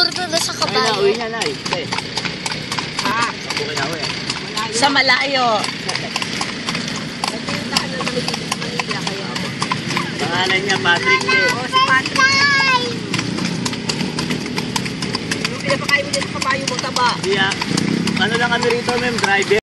Tour na sa Ay kabayo. uwi na na. Eh, Ha? ako na uwi. Malayo. Sa malayo. Pangalan niya, Patrick. Eh. oh, si Patrick. Yung pinapakain mo dyan sa kabayo mo, taba. Ah. Ano lang kami rito, ma'am, driver.